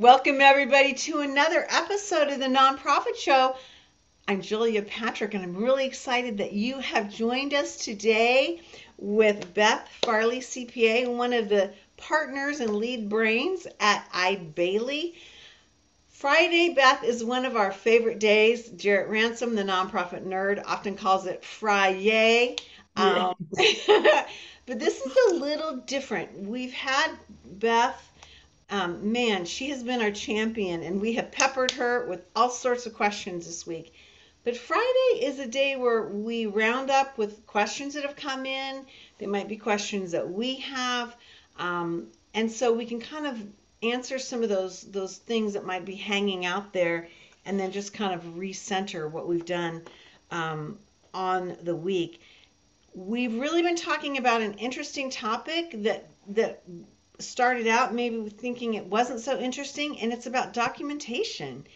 Welcome, everybody, to another episode of the Nonprofit Show. I'm Julia Patrick, and I'm really excited that you have joined us today with Beth Farley, CPA, one of the partners and lead brains at Eide Bailly. Friday, Beth, is one of our favorite days. Jarrett Ransom, the nonprofit nerd, often calls it Friday. Um, but this is a little different. We've had Beth um, man, she has been our champion, and we have peppered her with all sorts of questions this week. But Friday is a day where we round up with questions that have come in. They might be questions that we have, um, and so we can kind of answer some of those those things that might be hanging out there, and then just kind of recenter what we've done um, on the week. We've really been talking about an interesting topic that that started out maybe thinking it wasn't so interesting, and it's about documentation.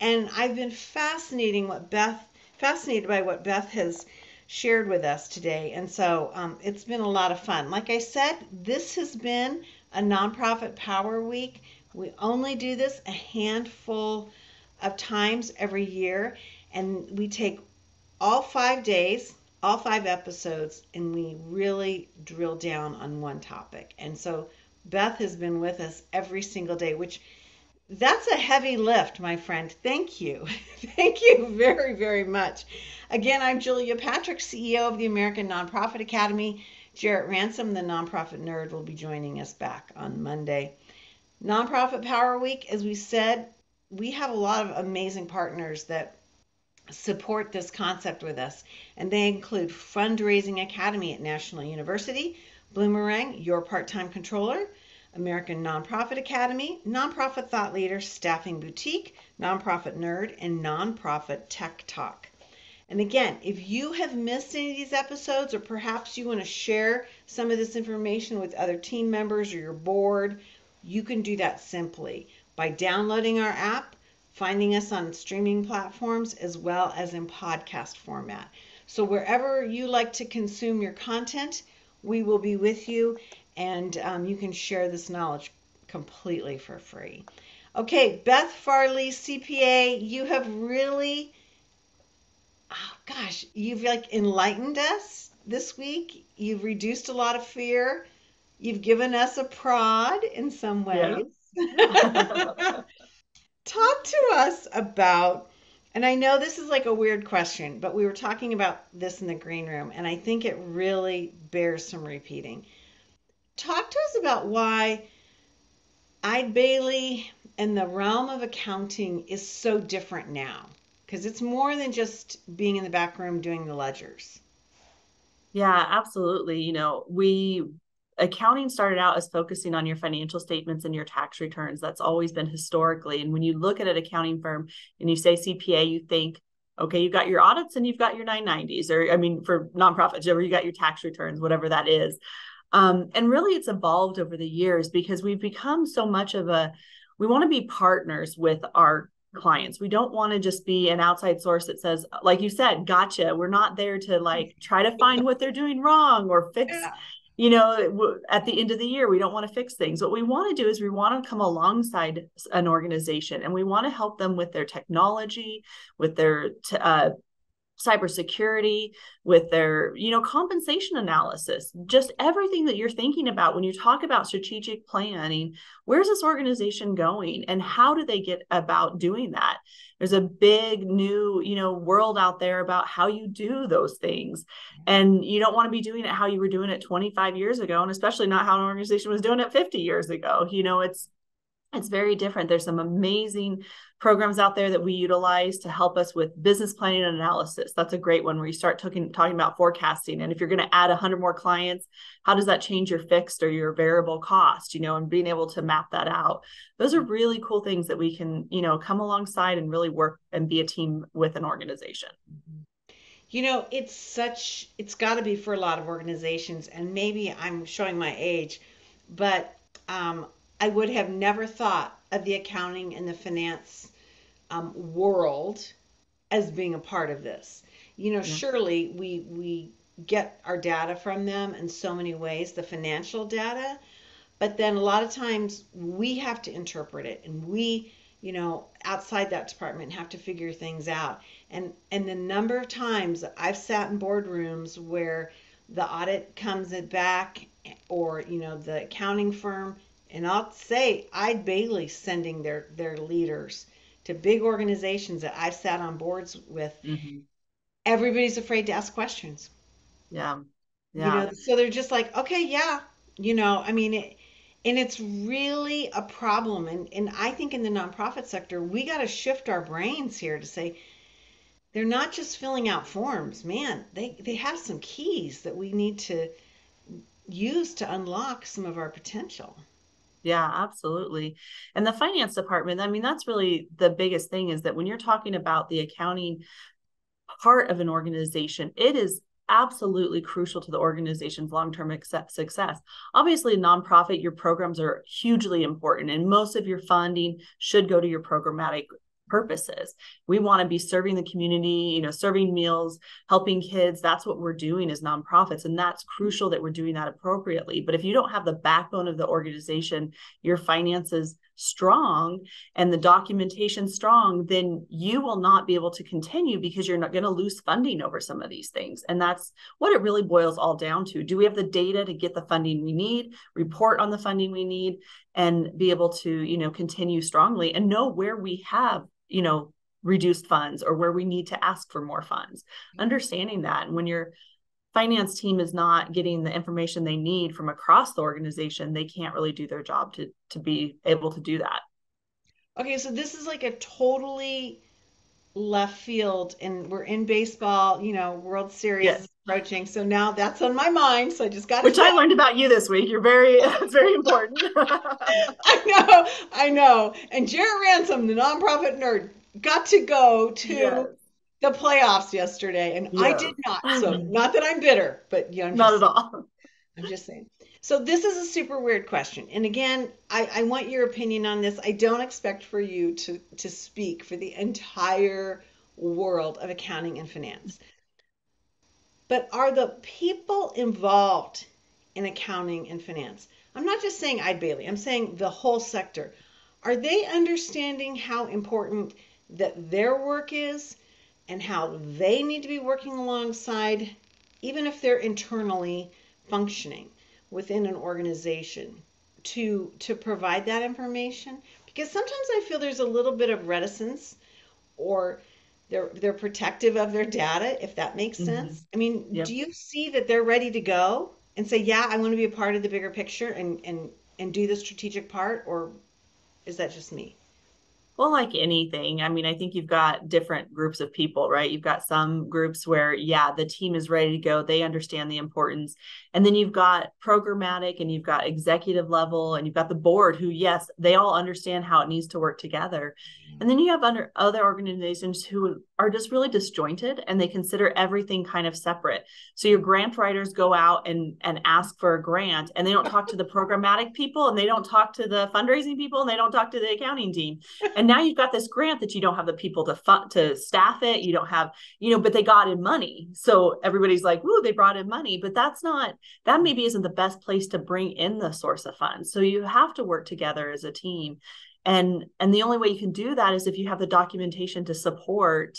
And I've been fascinating what Beth fascinated by what Beth has shared with us today, and so um, it's been a lot of fun. Like I said, this has been a nonprofit Power Week. We only do this a handful of times every year, and we take all five days, all five episodes, and we really drill down on one topic. And so Beth has been with us every single day, which that's a heavy lift, my friend. Thank you. Thank you very, very much. Again, I'm Julia Patrick, CEO of the American Nonprofit Academy. Jarrett Ransom, the nonprofit nerd, will be joining us back on Monday. Nonprofit Power Week, as we said, we have a lot of amazing partners that support this concept with us, and they include Fundraising Academy at National University, Bloomerang, your part time controller, American Nonprofit Academy, Nonprofit Thought Leader, Staffing Boutique, Nonprofit Nerd, and Nonprofit Tech Talk. And again, if you have missed any of these episodes, or perhaps you want to share some of this information with other team members or your board, you can do that simply by downloading our app, finding us on streaming platforms, as well as in podcast format. So, wherever you like to consume your content, we will be with you and um, you can share this knowledge completely for free. Okay, Beth Farley, CPA, you have really, oh gosh, you've like enlightened us this week. You've reduced a lot of fear. You've given us a prod in some ways. Yeah. Talk to us about and I know this is like a weird question, but we were talking about this in the green room, and I think it really bears some repeating. Talk to us about why Eide Bailly and the realm of accounting is so different now, because it's more than just being in the back room doing the ledgers. Yeah, absolutely. You know, we accounting started out as focusing on your financial statements and your tax returns. That's always been historically. And when you look at an accounting firm and you say CPA, you think, okay, you've got your audits and you've got your 990s, or I mean, for nonprofits, or you got your tax returns, whatever that is. Um, and really, it's evolved over the years because we've become so much of a, we want to be partners with our clients. We don't want to just be an outside source that says, like you said, gotcha. We're not there to like try to find what they're doing wrong or fix. Yeah you know at the end of the year we don't want to fix things. What we want to do is we want to come alongside an organization and we want to help them with their technology with their uh, cybersecurity with their you know compensation analysis just everything that you're thinking about when you talk about strategic planning where's this organization going and how do they get about doing that? There's a big new you know world out there about how you do those things. And you don't want to be doing it how you were doing it 25 years ago and especially not how an organization was doing it 50 years ago you know it's it's very different. There's some amazing programs out there that we utilize to help us with business planning and analysis. That's a great one where you start talking talking about forecasting. And if you're going to add 100 more clients, how does that change your fixed or your variable cost? You know, and being able to map that out. Those are really cool things that we can, you know, come alongside and really work and be a team with an organization. You know, it's such it's got to be for a lot of organizations, and maybe I'm showing my age, but um, I would have never thought of the accounting and the finance um, world as being a part of this. You know, yeah. surely we we get our data from them in so many ways, the financial data, but then a lot of times we have to interpret it and we you know outside that department have to figure things out and and the number of times i've sat in boardrooms where the audit comes back or you know the accounting firm and i'll say Eide Bailly sending their their leaders to big organizations that i've sat on boards with. Mm-hmm. everybody's afraid to ask questions. Yeah. Yeah. you know so they're just like okay yeah. You know i mean it, and it's really a problem. And and i think in the nonprofit sector we got to shift our brains here to say they're not just filling out forms. Man they they have some keys that we need to use to unlock some of our potential yeah absolutely and the finance department i mean that's really the biggest thing is that when you're talking about the accounting part of an organization it is absolutely crucial to the organization's long-term success. Obviously, nonprofit, your programs are hugely important, and most of your funding should go to your programmatic purposes. We want to be serving the community, you know, serving meals, helping kids. That's what we're doing as nonprofits. And that's crucial that we're doing that appropriately. But if you don't have the backbone of the organization, your finances strong and the documentation strong, then you will not be able to continue because you're not going to lose funding over some of these things. And that's what it really boils all down to. Do we have the data to get the funding we need, report on the funding we need, and be able to, you know, continue strongly and know where we have you know reduced funds or where we need to ask for more funds mm-hmm. understanding that and when your finance team is not getting the information they need from across the organization they can't really do their job to to be able to do that. Okay so this is like a totally left field and we're in baseball you know world series yes. approaching. So now that's on my mind so i just got which i learned about you this week. You're very very important. I know i know. And Jarrett Ransom the nonprofit nerd got to go to yes. The playoffs yesterday and yes. i did not so not that i'm bitter but you know not at all i'm just saying so this is a super weird question. And again, I, I want your opinion on this. I don't expect for you to, to speak for the entire world of accounting and finance. But are the people involved in accounting and finance? I'm not just saying Eide Bailly, I'm saying the whole sector. Are they understanding how important that their work is and how they need to be working alongside, even if they're internally functioning? within an organization to to provide that information because sometimes I feel there's a little bit of reticence or they're they're protective of their data if that makes mm-hmm. sense. I mean, yep. do you see that they're ready to go and say, "Yeah, I want to be a part of the bigger picture and and and do the strategic part," or is that just me? Well, like anything, I mean, I think you've got different groups of people, right? You've got some groups where, yeah, the team is ready to go. They understand the importance. And then you've got programmatic and you've got executive level and you've got the board who, yes, they all understand how it needs to work together. And then you have under other organizations who are just really disjointed and they consider everything kind of separate. So your grant writers go out and and ask for a grant and they don't talk to the programmatic people and they don't talk to the fundraising people and they don't talk to the accounting team. And now you've got this grant that you don't have the people to fund to staff it. You don't have, you know, but they got in money. So everybody's like, "Ooh, they brought in money." But that's not that maybe isn't the best place to bring in the source of funds. So you have to work together as a team and and the only way you can do that is if you have the documentation to support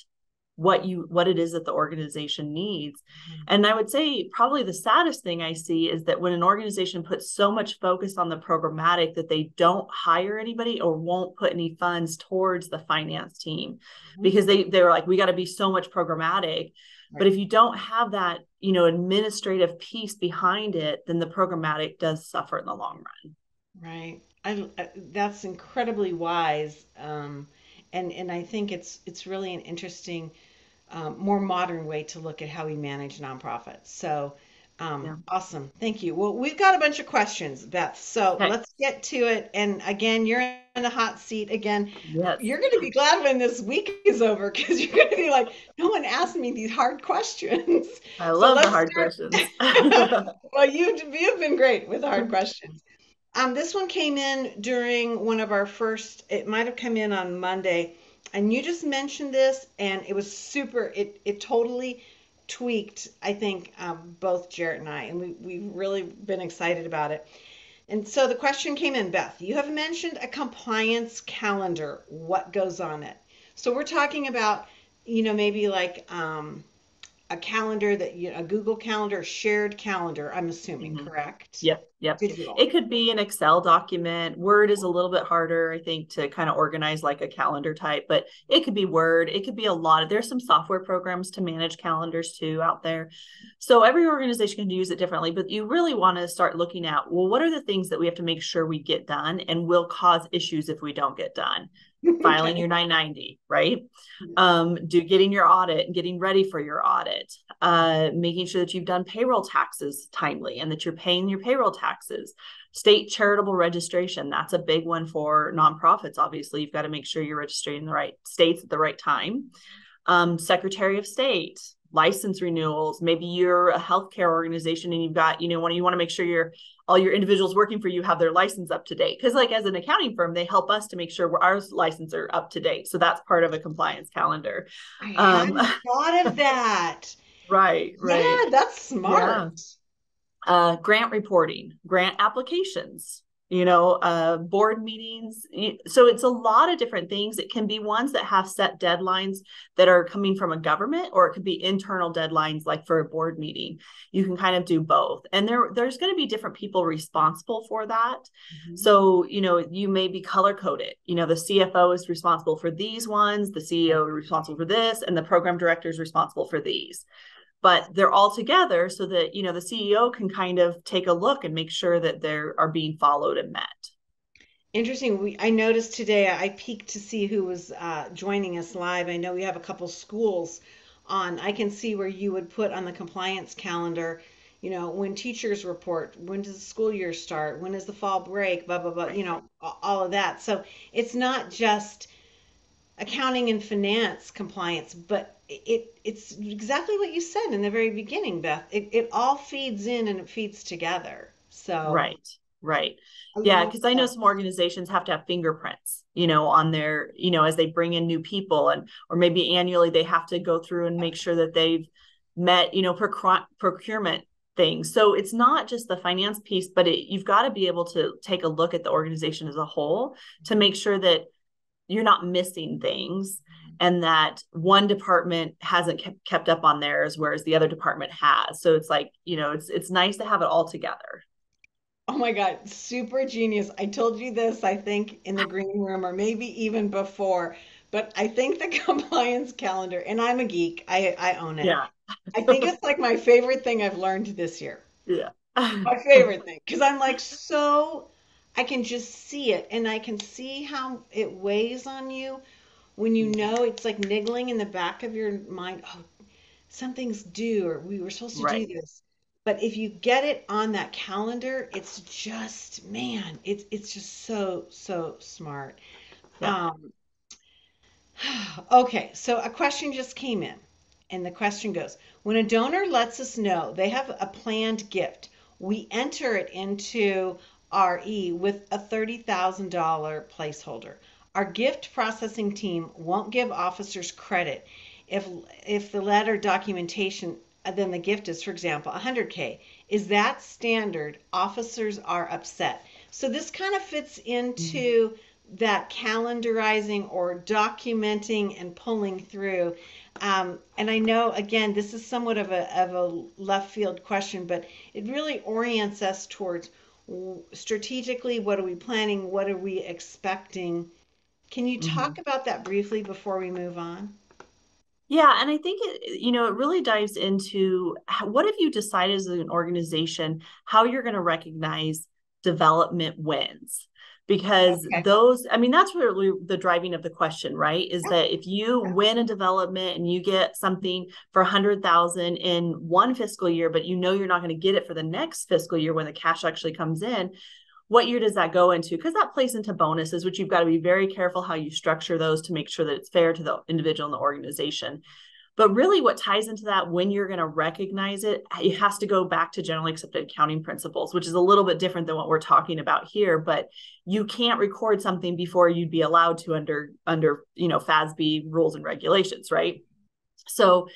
what you what it is that the organization needs mm-hmm. and i would say probably the saddest thing i see is that when an organization puts so much focus on the programmatic that they don't hire anybody or won't put any funds towards the finance team mm-hmm. because they they're like we got to be so much programmatic right. but if you don't have that you know administrative piece behind it then the programmatic does suffer in the long run right I, I, that's incredibly wise, um, and and I think it's it's really an interesting, um, more modern way to look at how we manage nonprofits. So. Um, yeah. Awesome. Thank you. Well, we've got a bunch of questions, Beth. So okay. let's get to it. And again, you're in the hot seat again. Yes. You're going to be glad when this week is over because you're going to be like, no one asked me these hard questions. I love so the hard start... questions. well, you, you've been great with hard questions. Um, this one came in during one of our first, it might have come in on Monday. And you just mentioned this, and it was super, it, it totally tweaked, I think, um, both Jarrett and I. And we, we've really been excited about it. And so the question came in, Beth, you have mentioned a compliance calendar. What goes on it? So we're talking about, you know, maybe like um, a calendar that you know, a Google Calendar, shared calendar. I'm assuming, mm-hmm. correct? Yep, yep. Digital. It could be an Excel document. Word is a little bit harder, I think, to kind of organize like a calendar type, but it could be Word. It could be a lot of. There's some software programs to manage calendars too out there. So every organization can use it differently, but you really want to start looking at well, what are the things that we have to make sure we get done, and will cause issues if we don't get done filing your 990 right? Um do getting your audit and getting ready for your audit uh making sure that you've done payroll taxes timely and that you're paying your payroll taxes. State charitable registration that's a big one for nonprofits obviously. You've got to make sure you're registering in the right states at the right time. Um, secretary of state license renewals maybe you're a healthcare organization and you've got you know when you want to make sure you're all your individuals working for you have their license up to date. Because like as an accounting firm they help us to make sure our license are up to date. So that's part of a compliance calendar. I um, hadn't thought of that. Right right. Yeah that's smart. Yeah. uh, grant reporting grant applications you know uh, board meetings so it's a lot of different things. It can be ones that have set deadlines that are coming from a government or it could be internal deadlines like for a board meeting. You can kind of do both and there there's going to be different people responsible for that. Mm-hmm. so you know you may be color coded. You know the cfo is responsible for these ones the ceo is responsible for this and the program director is responsible for these but they're all together so that you know the ceo can kind of take a look and make sure that they are being followed and met. Interesting. We i noticed today i peeked to see who was uh, joining us live. I know we have a couple schools on. I can see where you would put on the compliance calendar you know when teachers report when does the school year start when is the fall break blah blah blah you know all of that. So it's not just accounting and finance compliance but it it's exactly what you said in the very beginning, Beth. It it all feeds in and it feeds together. So right, right, yeah. Because I know some organizations have to have fingerprints, you know, on their you know as they bring in new people and or maybe annually they have to go through and make sure that they've met you know proc- procurement things. So it's not just the finance piece, but it, you've got to be able to take a look at the organization as a whole to make sure that you're not missing things and that one department hasn't kept, up on theirs whereas the other department has. So it's like you know it's it's nice to have it all together. Oh my god super genius. I told you this i think in the green room or maybe even before but i think the compliance calendar and i'm a geek i i own it. Yeah. I think it's like my favorite thing i've learned this year. Yeah. My favorite thing because i'm like so i can just see it and i can see how it weighs on you when you know it's like niggling in the back of your mind, oh, something's due or we were supposed to right. do this. But if you get it on that calendar, it's just man, it's it's just so so smart. Yeah. Um, okay, so a question just came in, and the question goes: When a donor lets us know they have a planned gift, we enter it into RE with a thirty thousand dollar placeholder. Our gift processing team won't give officers credit. If if the letter documentation uh, then the gift is for example 100k is that standard officers are upset. So this kind of fits into mm-hmm. that calendarizing or documenting and pulling through. Um, and I know again this is somewhat of a of a left field question, but it really orients us towards strategically what are we planning, what are we expecting can you talk mm-hmm. about that briefly before we move on? Yeah, and I think it, you know, it really dives into how, what have you decided as an organization how you're going to recognize development wins because okay. those i mean that's really the driving of the question right is that if you win a development and you get something for a hundred thousand in one fiscal year but you know you're not going to get it for the next fiscal year when the cash actually comes in what year does that go into? Because that plays into bonuses, which you've got to be very careful how you structure those to make sure that it's fair to the individual and the organization. But really, what ties into that when you're going to recognize it, it has to go back to generally accepted accounting principles, which is a little bit different than what we're talking about here. But you can't record something before you'd be allowed to under under you know FASB rules and regulations, right? So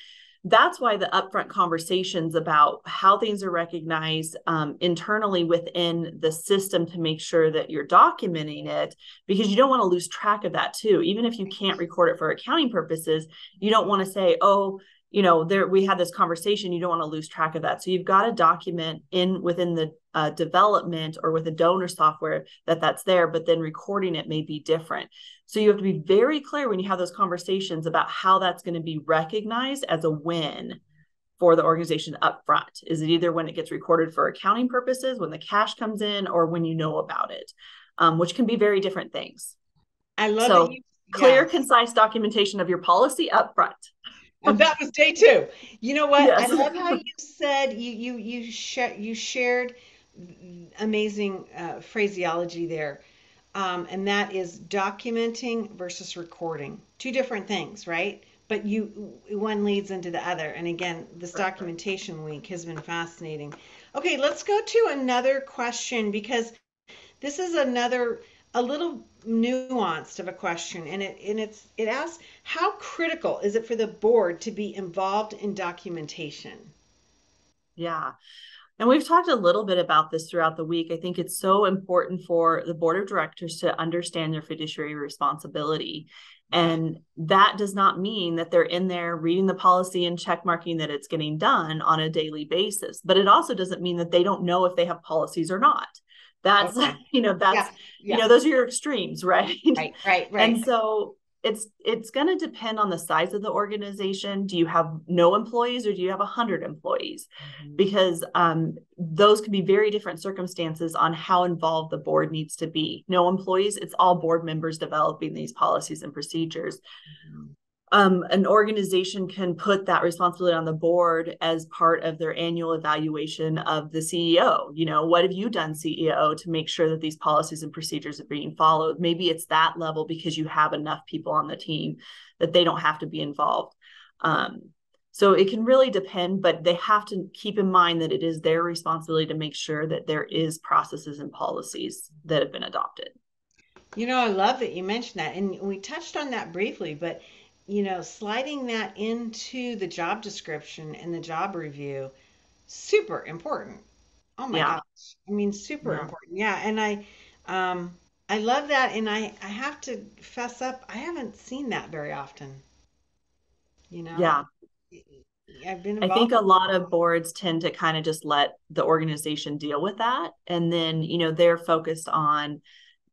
that's why the upfront conversations about how things are recognized um, internally within the system to make sure that you're documenting it because you don't want to lose track of that too. Even if you can't record it for accounting purposes you don't want to say oh you know there we had this conversation you don't want to lose track of that. So you've got to document in within the uh, development or with a donor software that that's there but then recording it may be different. So you have to be very clear when you have those conversations about how that's going to be recognized as a win for the organization up front is it either when it gets recorded for accounting purposes when the cash comes in or when you know about it um, which can be very different things. I love so you, clear concise documentation of your policy up front that was day two. You know what? Yes. I love how you said you you you sh- you shared amazing uh, phraseology there, um, and that is documenting versus recording. Two different things, right? But you one leads into the other. And again, this documentation week has been fascinating. Okay, let's go to another question because this is another a little nuanced of a question and it and it's it asks how critical is it for the board to be involved in documentation? Yeah. And we've talked a little bit about this throughout the week. I think it's so important for the board of directors to understand their fiduciary responsibility. And that does not mean that they're in there reading the policy and check marking that it's getting done on a daily basis but it also doesn't mean that they don't know if they have policies or not that's okay. you know that's yeah. Yeah. you know those are your extremes right right right right and so it's it's going to depend on the size of the organization do you have no employees or do you have 100 employees mm-hmm. because um, those can be very different circumstances on how involved the board needs to be no employees it's all board members developing these policies and procedures mm-hmm um, an organization can put that responsibility on the board as part of their annual evaluation of the CEO. You know, what have you done, CEO, to make sure that these policies and procedures are being followed? Maybe it's that level because you have enough people on the team that they don't have to be involved. Um, so it can really depend, but they have to keep in mind that it is their responsibility to make sure that there is processes and policies that have been adopted. You know, I love that you mentioned that, and we touched on that briefly, but you know, sliding that into the job description and the job review, super important. Oh my yeah. gosh. I mean, super yeah. important. Yeah. And I, um, I love that. And I, I have to fess up. I haven't seen that very often. You know? Yeah. I've been I think a lot of boards tend to kind of just let the organization deal with that. And then, you know, they're focused on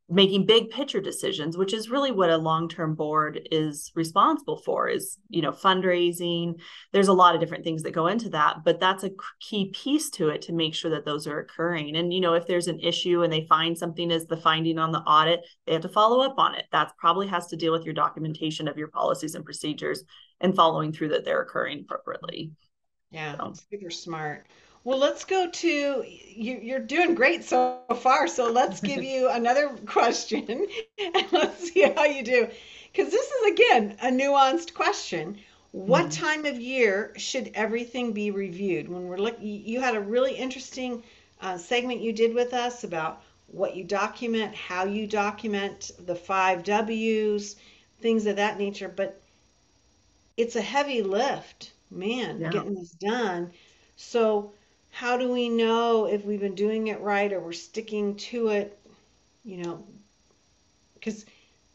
making big picture decisions which is really what a long-term board is responsible for is you know fundraising. There's a lot of different things that go into that but that's a key piece to it to make sure that those are occurring. And you know if there's an issue and they find something as the finding on the audit they have to follow up on it. That probably has to deal with your documentation of your policies and procedures and following through that they're occurring appropriately. Yeah so. super smart well, let's go to you, you're doing great so far. So let's give you another question and let's see how you do. Because this is, again, a nuanced question. What mm-hmm. time of year should everything be reviewed? When we're looking, you had a really interesting uh, segment you did with us about what you document, how you document, the five W's, things of that nature. But it's a heavy lift, man, yeah. getting this done. So, how do we know if we've been doing it right or we're sticking to it? You know, because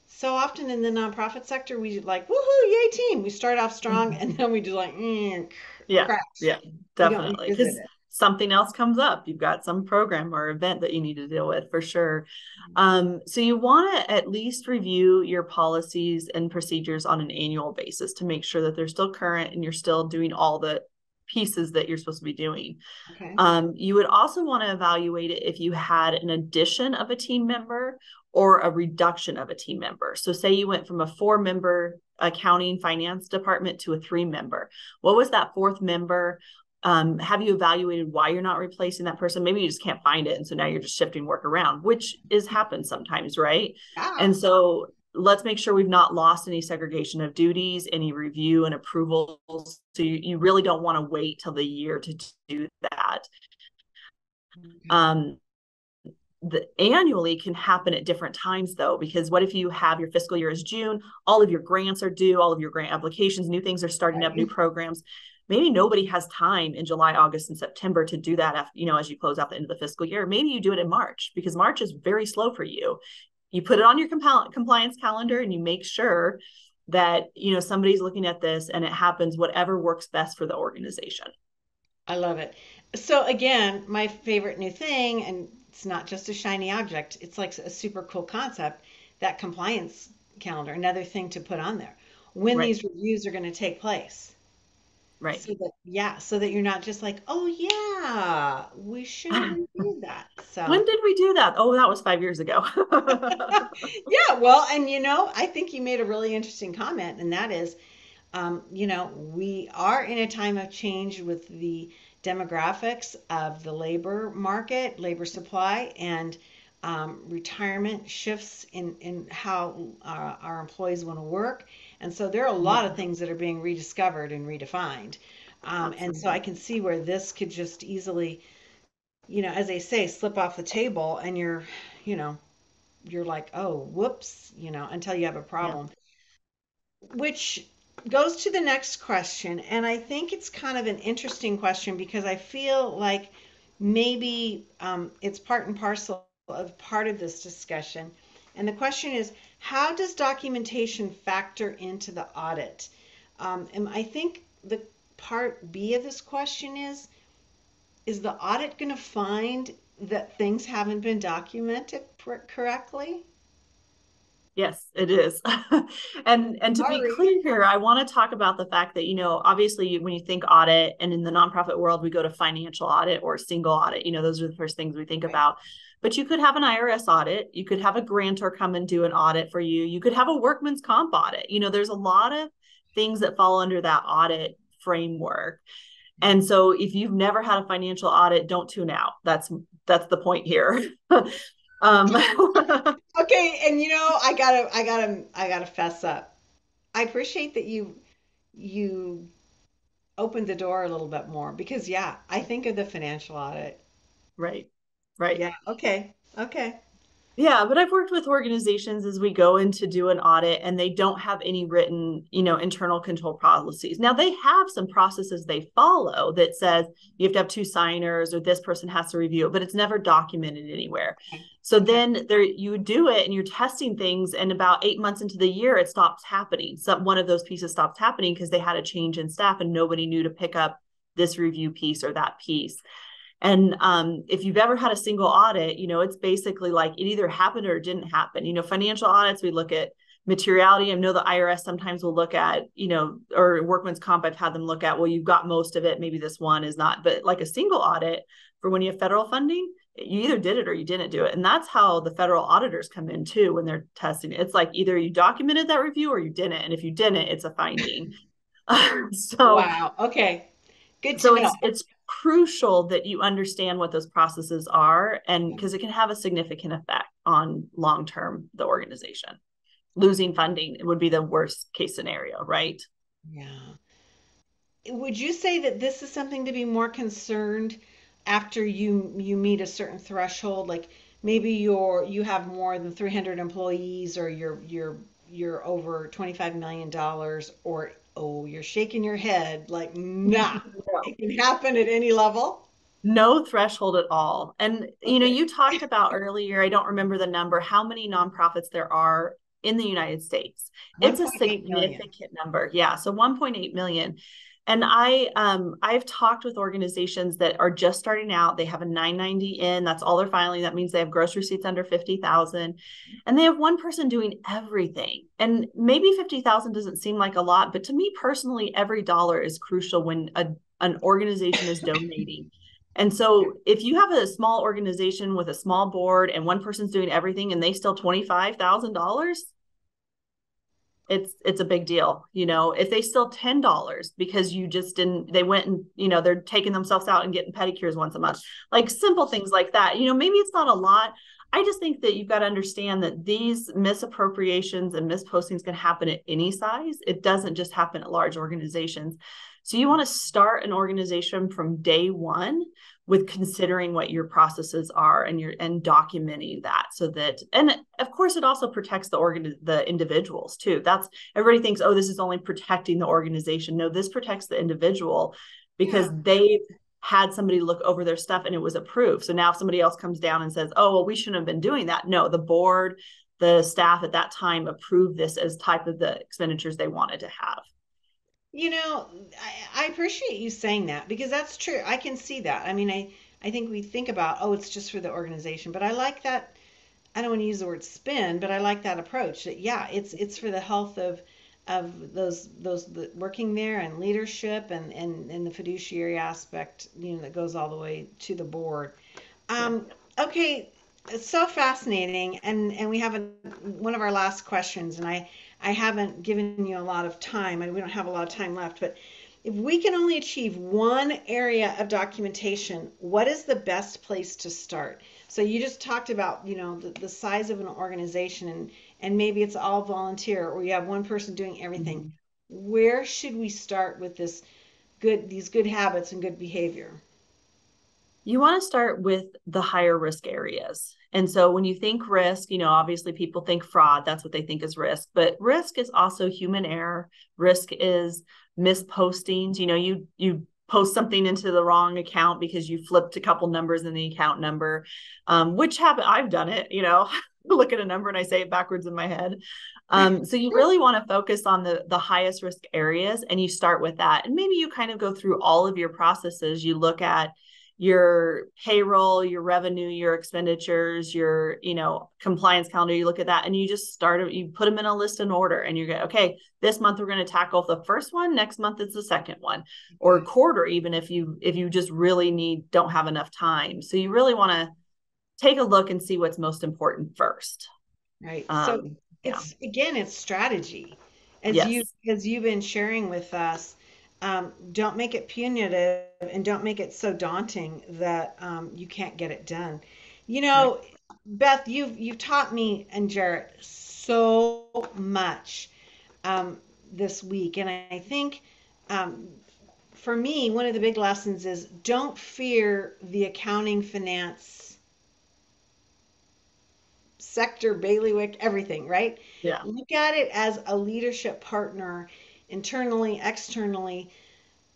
so often in the nonprofit sector, we like, woohoo, yay team. We start off strong and then we do like, mm, yeah, cracks. yeah, definitely. Because something else comes up. You've got some program or event that you need to deal with for sure. Um, so you want to at least review your policies and procedures on an annual basis to make sure that they're still current and you're still doing all the pieces that you're supposed to be doing. Okay. Um, you would also want to evaluate it if you had an addition of a team member or a reduction of a team member. So, say you went from a four member accounting finance department to a three member. What was that fourth member? Um, have you evaluated why you're not replacing that person? Maybe you just can't find it. And so now you're just shifting work around, which is happens sometimes, right? Yeah. And so let's make sure we've not lost any segregation of duties, any review and approvals. So you, you really don't want to wait till the year to do that. Um, the annually can happen at different times though because what if you have your fiscal year is june all of your grants are due all of your grant applications new things are starting up new programs maybe nobody has time in July, August, and September to do that, after, you know, as you close out the end of the fiscal year. Maybe you do it in March because March is very slow for you. You put it on your comp- compliance calendar and you make sure that, you know, somebody's looking at this and it happens whatever works best for the organization. I love it. So again, my favorite new thing, and it's not just a shiny object, it's like a super cool concept, that compliance calendar, another thing to put on there. When right. these reviews are going to take place. Right. So that, yeah, so that you're not just like, oh yeah, we should do that. So when did we do that? Oh, that was five years ago. yeah, well, and you know, I think you made a really interesting comment, and that is, um, you know, we are in a time of change with the demographics of the labor market, labor supply, and um, retirement shifts in in how uh, our employees want to work and so there are a lot of things that are being rediscovered and redefined. Um, and so I can see where this could just easily, you know, as they say, slip off the table and you're, you know, you're like, oh, whoops, you know, until you have a problem. Yeah. Which goes to the next question. And I think it's kind of an interesting question because I feel like maybe um, it's part and parcel of part of this discussion. And the question is how does documentation factor into the audit? Um, and I think the part B of this question is is the audit going to find that things haven't been documented correctly? Yes, it is. and and to Sorry. be clear here, I want to talk about the fact that you know, obviously when you think audit and in the nonprofit world we go to financial audit or single audit, you know, those are the first things we think right. about. But you could have an IRS audit, you could have a grantor come and do an audit for you, you could have a workman's comp audit. You know, there's a lot of things that fall under that audit framework. And so if you've never had a financial audit, don't tune out. That's that's the point here. um okay, and you know, I gotta I gotta I gotta fess up. I appreciate that you you opened the door a little bit more because yeah, I think of the financial audit. Right. Right. Yeah. Okay. Okay. Yeah, but I've worked with organizations as we go in to do an audit and they don't have any written, you know, internal control policies. Now they have some processes they follow that says you have to have two signers or this person has to review it, but it's never documented anywhere. So then there you do it and you're testing things and about 8 months into the year it stops happening. So one of those pieces stops happening because they had a change in staff and nobody knew to pick up this review piece or that piece. And um, if you've ever had a single audit, you know, it's basically like it either happened or it didn't happen. You know, financial audits, we look at materiality. I know the IRS sometimes will look at, you know, or workman's comp, I've had them look at, well, you've got most of it. Maybe this one is not. But like a single audit for when you have federal funding, you either did it or you didn't do it. And that's how the federal auditors come in too when they're testing. It's like either you documented that review or you didn't. And if you didn't, it's a finding. so wow. Okay. Good so know. it's it's crucial that you understand what those processes are and because it can have a significant effect on long term the organization. Losing funding would be the worst case scenario right? Yeah. Would you say that this is something to be more concerned after you you meet a certain threshold? Like maybe you're you have more than 300 employees or you're you're you're over 25 million dollars or oh, you're shaking your head like, nah, it can happen at any level. No threshold at all. And, you know, you talked about earlier, I don't remember the number, how many nonprofits there are in the United States. It's a significant million. number. Yeah. So 1.8 million. And I um I've talked with organizations that are just starting out. They have a 990 in. That's all they're filing. That means they have gross receipts under 50,000. And they have one person doing everything. And maybe 50,000 doesn't seem like a lot, but to me personally every dollar is crucial when a, an organization is donating. And so if you have a small organization with a small board and one person's doing everything and they still $25,000, it's it's a big deal you know if they still ten dollars because you just didn't they went and you know they're taking themselves out and getting pedicures once a month. Like simple things like that you know maybe it's not a lot. I just think that you've got to understand that these misappropriations and mispostings can happen at any size. It doesn't just happen at large organizations So you want to start an organization from day one with considering what your processes are and your and documenting that so that and of course it also protects the organ the individuals too. That's everybody thinks oh this is only protecting the organization. No this protects the individual because yeah. they've had somebody look over their stuff and it was approved. So now if somebody else comes down and says oh well we shouldn't have been doing that. No the board the staff at that time approved this as type of the expenditures they wanted to have you know, I, I appreciate you saying that because that's true. I can see that. I mean, I, I think we think about, oh, it's just for the organization, but I like that. I don't want to use the word spin, but I like that approach that, yeah, it's, it's for the health of, of those, those working there and leadership and, and, and the fiduciary aspect, you know, that goes all the way to the board. Um, okay. It's so fascinating. And, and we have a, one of our last questions and I, I haven't given you a lot of time, and we don't have a lot of time left, but if we can only achieve one area of documentation, what is the best place to start? So you just talked about, you know, the, the size of an organization and and maybe it's all volunteer or you have one person doing everything. Mm-hmm. Where should we start with this good these good habits and good behavior? You want to start with the higher risk areas. And so when you think risk, you know, obviously people think fraud, that's what they think is risk, but risk is also human error. Risk is mispostings. You know, you you post something into the wrong account because you flipped a couple numbers in the account number, um, which happen I've done it, you know, look at a number and I say it backwards in my head. Um, so you really want to focus on the the highest risk areas and you start with that. And maybe you kind of go through all of your processes. You look at your payroll, your revenue, your expenditures, your, you know, compliance calendar, you look at that and you just start, you put them in a list in order and you go, okay, this month we're going to tackle the first one, next month it's the second one or quarter, even if you, if you just really need, don't have enough time. So you really want to take a look and see what's most important first. Right. Um, so it's, yeah. again, it's strategy as yes. you, as you've been sharing with us, um, don't make it punitive and don't make it so daunting that um, you can't get it done. You know, right. Beth, you've you've taught me and Jarrett so much um, this week, and I think um, for me, one of the big lessons is don't fear the accounting finance sector, bailiwick, everything. Right? Yeah. Look at it as a leadership partner internally, externally.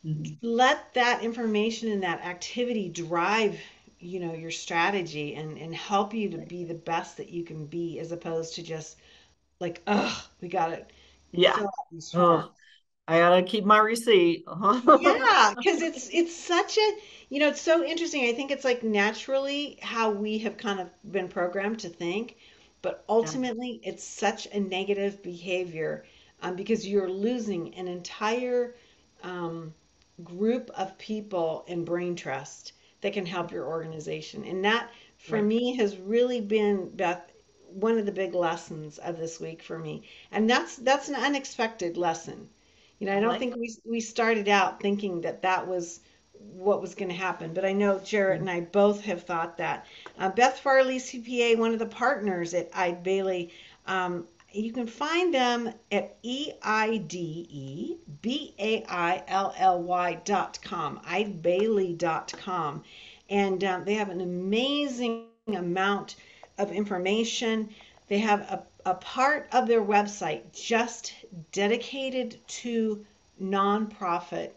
Mm-hmm. Let that information and that activity drive you know your strategy and and help you to be the best that you can be as opposed to just like oh we got it yeah oh, i gotta keep my receipt yeah because it's it's such a you know it's so interesting i think it's like naturally how we have kind of been programmed to think but ultimately yeah. it's such a negative behavior um, because you're losing an entire um, group of people in brain trust that can help your organization. And that, for right. me, has really been Beth one of the big lessons of this week for me. And that's that's an unexpected lesson. You know, I, don't like think we we started out thinking that that was what was going to happen. But I know Jarrett and I both have thought that. Uh, Beth Farley, CPA, one of the partners at Eide Bailly, um, you can find them at E-I-D-E-B-A-I-L-L-Y dot com, eidebailly dot com. And um, they have an amazing amount of information. They have a, a part of their website just dedicated to nonprofit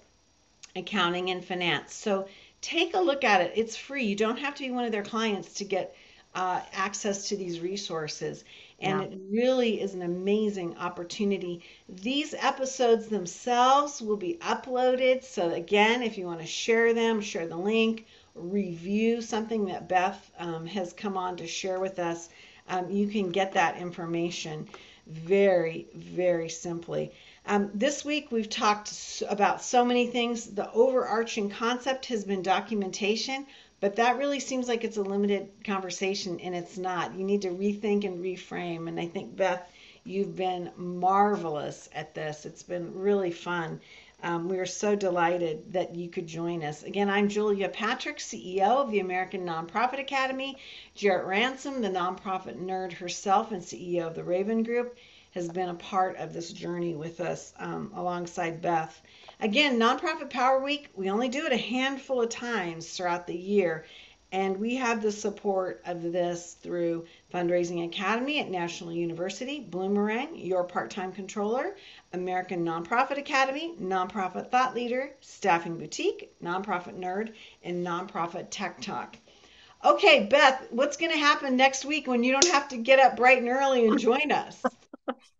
accounting and finance. So take a look at it. It's free. You don't have to be one of their clients to get uh, access to these resources and it really is an amazing opportunity. These episodes themselves will be uploaded. So, again, if you want to share them, share the link, review something that Beth um, has come on to share with us, um, you can get that information very, very simply. Um, this week we've talked about so many things. The overarching concept has been documentation. But that really seems like it's a limited conversation, and it's not. You need to rethink and reframe. And I think, Beth, you've been marvelous at this. It's been really fun. Um, we are so delighted that you could join us. Again, I'm Julia Patrick, CEO of the American Nonprofit Academy. Jarrett Ransom, the nonprofit nerd herself and CEO of the Raven Group, has been a part of this journey with us um, alongside Beth. Again, Nonprofit Power Week, we only do it a handful of times throughout the year. And we have the support of this through Fundraising Academy at National University, Bloomerang, your part time controller, American Nonprofit Academy, Nonprofit Thought Leader, Staffing Boutique, Nonprofit Nerd, and Nonprofit Tech Talk. Okay, Beth, what's going to happen next week when you don't have to get up bright and early and join us?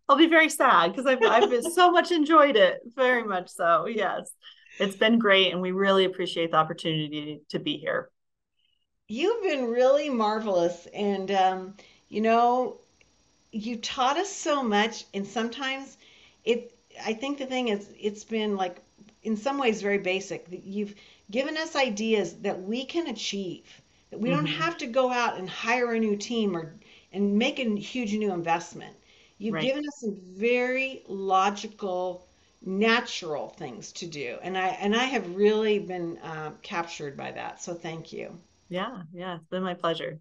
I'll be very sad because I've, I've so much enjoyed it. Very much so. Yes. It's been great. And we really appreciate the opportunity to be here. You've been really marvelous. And, um, you know, you taught us so much. And sometimes it, I think the thing is, it's been like, in some ways, very basic. You've given us ideas that we can achieve, that we mm-hmm. don't have to go out and hire a new team or and make a huge new investment You've right. given us some very logical, natural things to do, and I and I have really been uh, captured by that. So thank you. Yeah, yeah, it's been my pleasure.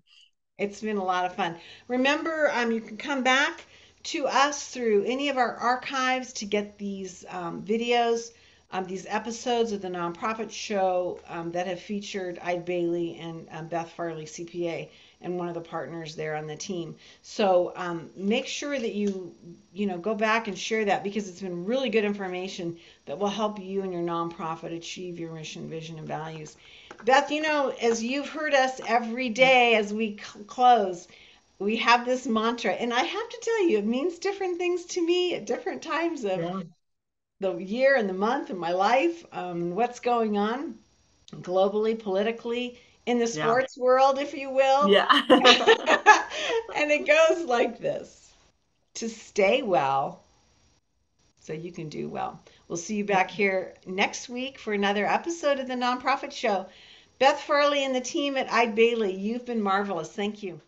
It's been a lot of fun. Remember, um, you can come back to us through any of our archives to get these um, videos, um, these episodes of the nonprofit show um, that have featured Eide Bailly and um, Beth Farley, CPA and one of the partners there on the team. So um, make sure that you you know go back and share that because it's been really good information that will help you and your nonprofit achieve your mission, vision, and values. Beth, you know, as you've heard us every day as we close, we have this mantra, and I have to tell you, it means different things to me at different times of yeah. The year and the month of my life, um, what's going on globally, politically, in the sports yeah. world, if you will. Yeah. and it goes like this to stay well so you can do well. We'll see you back here next week for another episode of the Nonprofit Show. Beth Farley and the team at Eide Bailly, you've been marvelous. Thank you.